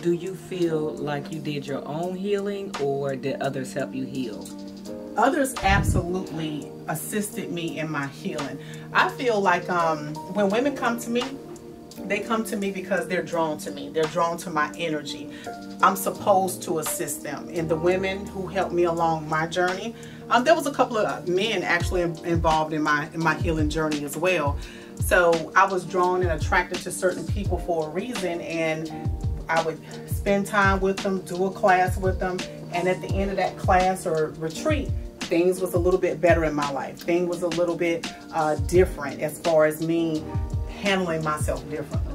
Do you feel like you did your own healing or did others help you heal? Others absolutely assisted me in my healing. I feel like um, when women come to me, they come to me because they're drawn to me. They're drawn to my energy. I'm supposed to assist them. And the women who helped me along my journey, um, there was a couple of men actually involved in my in my healing journey as well. So I was drawn and attracted to certain people for a reason, and I would spend time with them, do a class with them, and at the end of that class or retreat, things was a little bit better in my life. Things was a little bit uh, different as far as me handling myself differently.